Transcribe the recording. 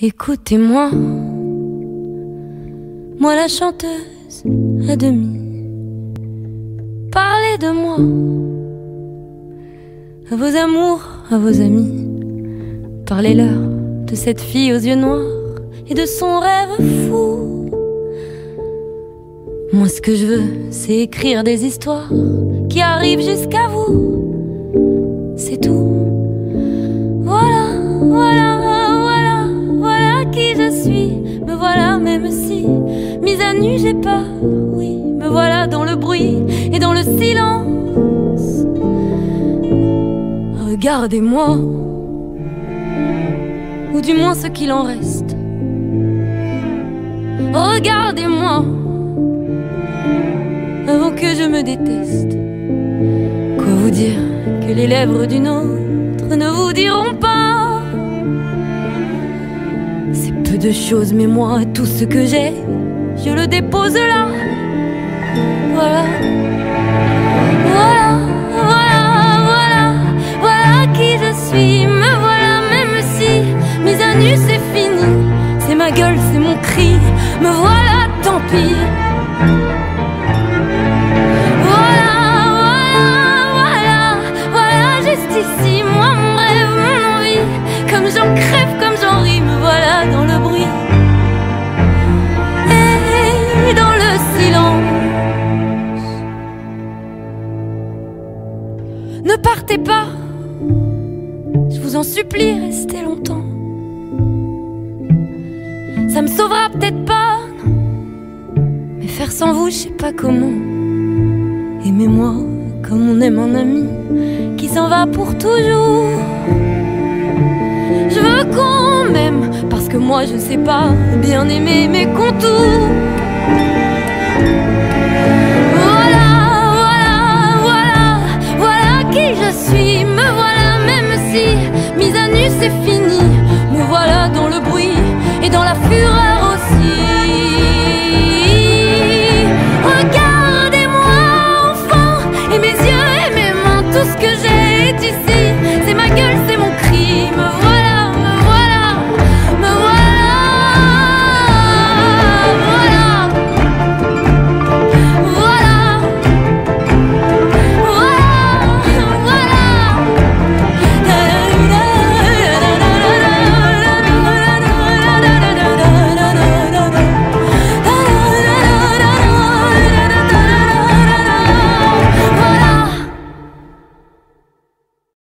Écoutez-moi, moi la chanteuse à demi. Parlez de moi, à vos amours, à vos amis. Parlez-leur de cette fille aux yeux noirs et de son rêve fou. Moi, ce que je veux, c'est écrire des histoires qui arrivent jusqu'à vous. C'est tout. Mise à nu, j'ai peur. Oui, me voilà dans le bruit et dans le silence. Regardez-moi, ou du moins ce qu'il en reste. Regardez-moi, avant que je me déteste. Quoi vous dire que les lèvres d'une autre ne vous diront pas? C'est peu de choses, mais moi, tout ce que j'ai, je le dépose là. Voilà. Voilà, voilà, voilà, voilà qui je suis. Me voilà, même si mise à nu, c'est fini. C'est ma gueule, c'est mon cri. Me voilà, tant pis. Voilà, voilà, voilà, voilà, juste ici, moi, mon rêve, mon envie. Comme j'en crève, comme j'en ris, me voilà dans le Ne partez pas, je vous en supplie, restez longtemps. Ça me sauvera peut-être pas. Mais faire sans vous, je sais pas comment. Aimez-moi comme on aime un ami qui s'en va pour toujours. Je veux qu'on m'aime parce que moi je sais pas bien aimer mes contours. c'est fini, nous voilà dans le bruit et dans la fureur aussi. Regardez-moi, enfant, et mes yeux et mes mains, tout ce que j'ai ici.